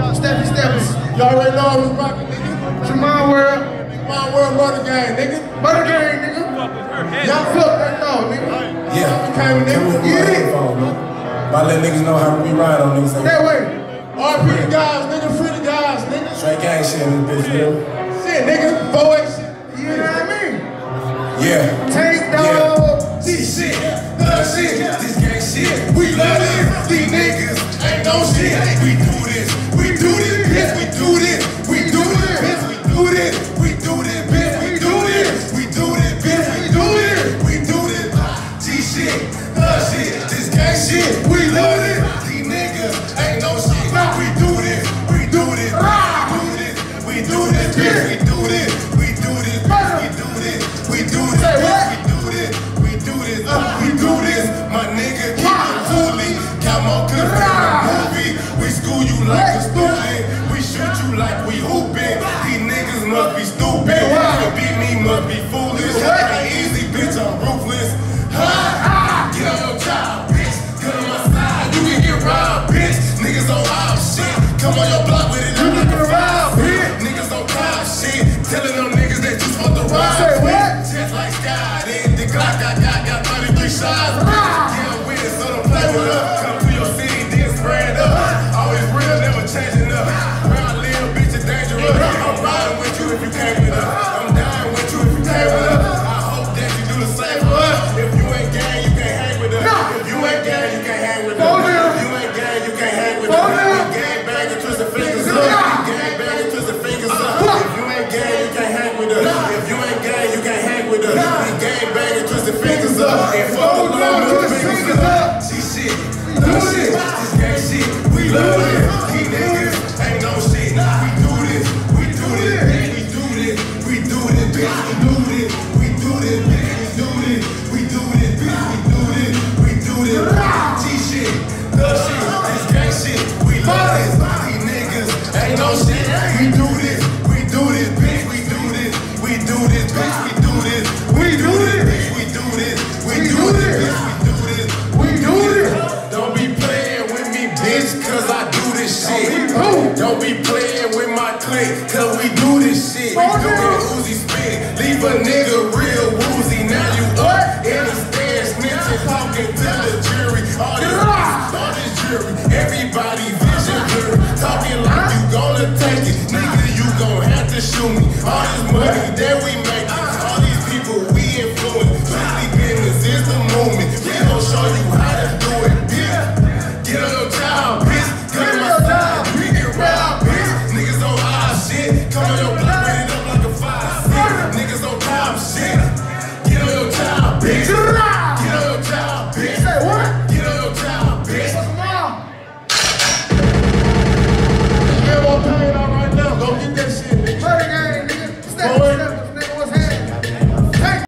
Steppy Steppers. Y'all already know who's rocking, nigga. Tremont World. Tremont World Murder Gang, nigga. Murder Gang, nigga. Y'all flip that dog, nigga. Yeah. Came, Come nigga. with Get it. phone, man. I let niggas know how we ride on niggas. That way. RP the guys, nigga. Free the guys, nigga. Straight gang shit in this bitch, you know? Shit, nigga. Four shit. You know what I mean? Yeah. Tank Yeah. dog. This shit, thug shit, this gang shit. We love it. These niggas ain't no shit. We do this, we must be stupid. To beat me must be foolish. Ain't easy, bitch. I'm ruthless. Ha! Get on your job, bitch. Get on my side. You can get robbed, bitch. Niggas on op shit. Come on your block with it. I'm looking around, bitch. Niggas on cop shit. Telling them niggas that you supposed to ride. Say what? Just like Sky, then the Glock got, got, got 33 shots. Yeah, with it, so don't play with us. Cause we do this shit. Do it, Uzi spit. Leave a nigga real woozy. Now you up in the stand, snitching, talking to the jury. All this, all this jury, everybody vision blurry. Talking like you gonna take it. Nigga, you gon' have to shoot me. All this